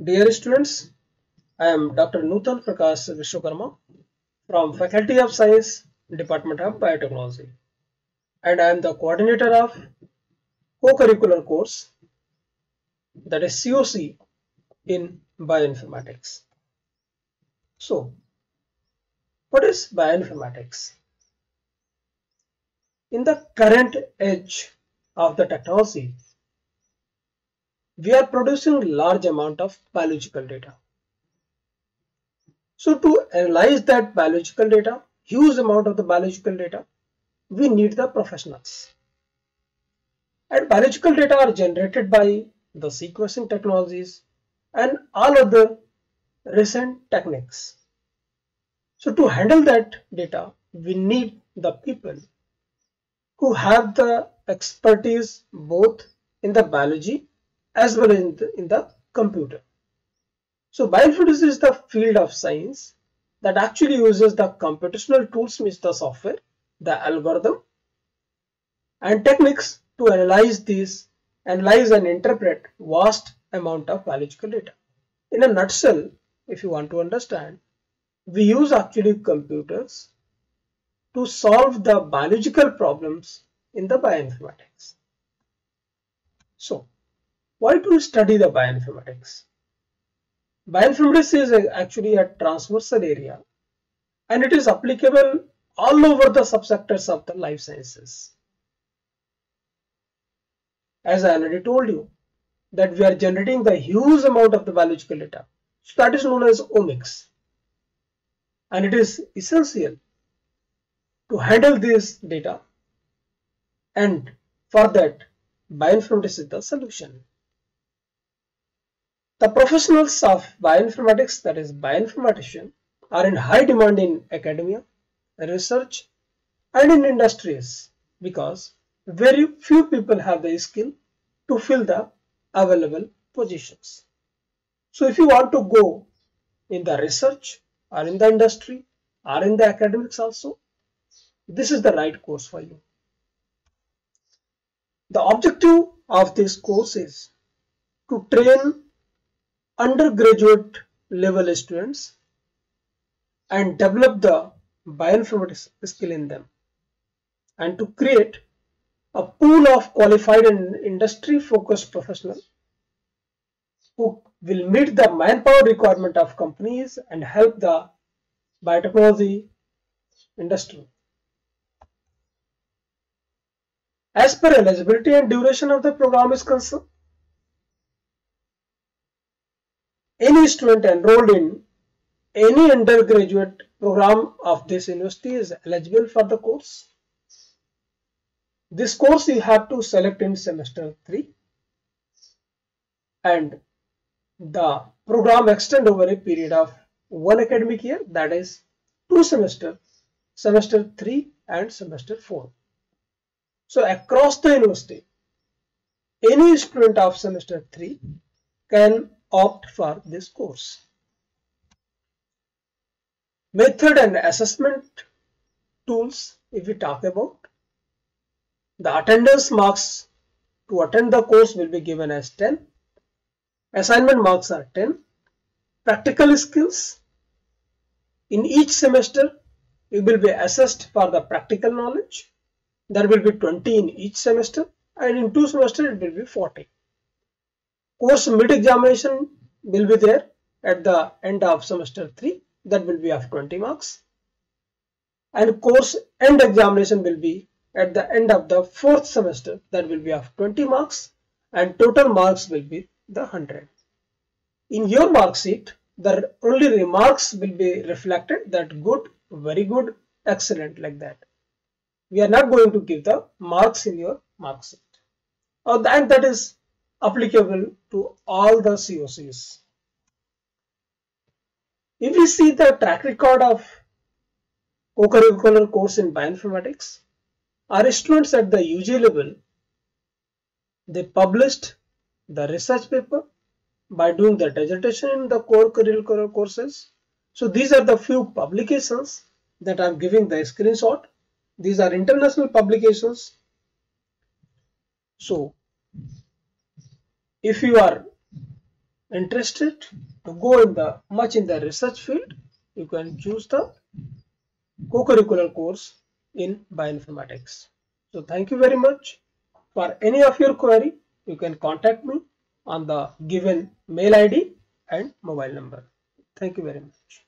Dear students, I am Dr. Nutan Prakash Vishwakarma from Faculty of Science, Department of Biotechnology and I am the coordinator of co-curricular course that is COC in bioinformatics. So, what is bioinformatics? In the current age of the technology, we are producing large amount of biological data. So to analyze that biological data, huge amount of the biological data, we need the professionals. And biological data are generated by the sequencing technologies and all other recent techniques. So to handle that data, we need the people who have the expertise both in the biology as well in the, in the computer. So bioinformatics is the field of science that actually uses the computational tools means the software, the algorithm and techniques to analyze these, analyze and interpret vast amount of biological data. In a nutshell, if you want to understand, we use actually computers to solve the biological problems in the bioinformatics. So, why we study the bioinformatics? Bioinformatics is actually a transversal area and it is applicable all over the subsectors of the life sciences. As I already told you that we are generating the huge amount of the biological data. So that is known as omics and it is essential to handle this data and for that bioinformatics is the solution. The professionals of bioinformatics that is bioinformatician are in high demand in academia, research and in industries because very few people have the skill to fill the available positions. So if you want to go in the research or in the industry or in the academics also, this is the right course for you. The objective of this course is to train undergraduate level students and develop the bioinformatics skill in them and to create a pool of qualified and industry focused professionals who will meet the manpower requirement of companies and help the biotechnology industry. As per eligibility and duration of the program is concerned, any student enrolled in any undergraduate program of this university is eligible for the course. This course you have to select in semester 3 and the program extend over a period of one academic year that is two semester, semester 3 and semester 4. So across the university, any student of semester 3 can opt for this course. Method and assessment tools if we talk about the attendance marks to attend the course will be given as 10 assignment marks are 10 practical skills in each semester you will be assessed for the practical knowledge. There will be 20 in each semester and in two semesters it will be 40 course mid-examination will be there at the end of semester 3 that will be of 20 marks and course end examination will be at the end of the fourth semester that will be of 20 marks and total marks will be the 100. In your mark sheet the only remarks will be reflected that good, very good, excellent like that. We are not going to give the marks in your mark sheet. Oh, and that is applicable to all the COCs. If we see the track record of co-curricular course in bioinformatics, our students at the UG level, they published the research paper by doing the dissertation in the core curricular courses. So these are the few publications that I'm giving the screenshot. These are international publications. So if you are interested to go in the much in the research field, you can choose the co-curricular course in bioinformatics. So thank you very much. For any of your query, you can contact me on the given mail ID and mobile number. Thank you very much.